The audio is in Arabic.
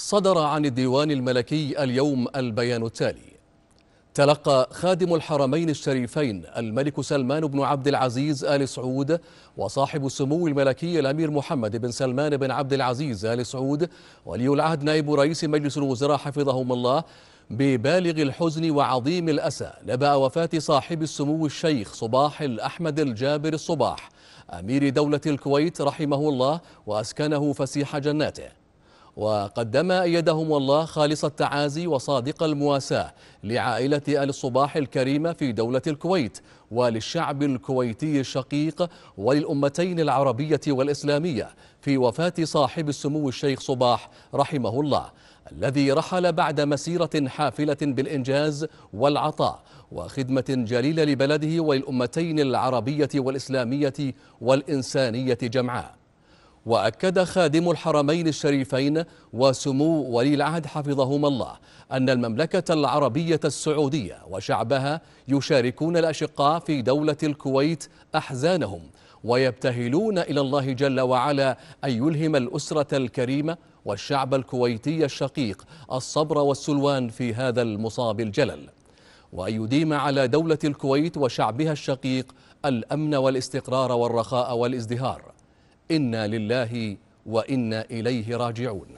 صدر عن الديوان الملكي اليوم البيان التالي. تلقى خادم الحرمين الشريفين الملك سلمان بن عبد العزيز آل سعود وصاحب السمو الملكي الأمير محمد بن سلمان بن عبد العزيز آل سعود ولي العهد نائب رئيس مجلس الوزراء حفظهم الله ببالغ الحزن وعظيم الأسى. نبأ وفاة صاحب السمو الشيخ صباح الأحمد الجابر الصباح أمير دولة الكويت رحمه الله وأسكنه فسيح جناته. وقدم أيدهم الله خالص التعازي وصادق المواساة لعائلة آل الصباح الكريمة في دولة الكويت وللشعب الكويتي الشقيق وللأمتين العربية والإسلامية في وفاة صاحب السمو الشيخ صباح رحمه الله الذي رحل بعد مسيرة حافلة بالإنجاز والعطاء وخدمة جليلة لبلده وللأمتين العربية والإسلامية والإنسانية جمعاء. وأكد خادم الحرمين الشريفين وسمو ولي العهد حفظهما الله أن المملكة العربية السعودية وشعبها يشاركون الأشقاء في دولة الكويت أحزانهم ويبتهلون إلى الله جل وعلا أن يلهم الأسرة الكريمة والشعب الكويتي الشقيق الصبر والسلوان في هذا المصاب الجلل. وأن يديم على دولة الكويت وشعبها الشقيق الأمن والاستقرار والرخاء والازدهار. إنا لله وإنا إليه راجعون.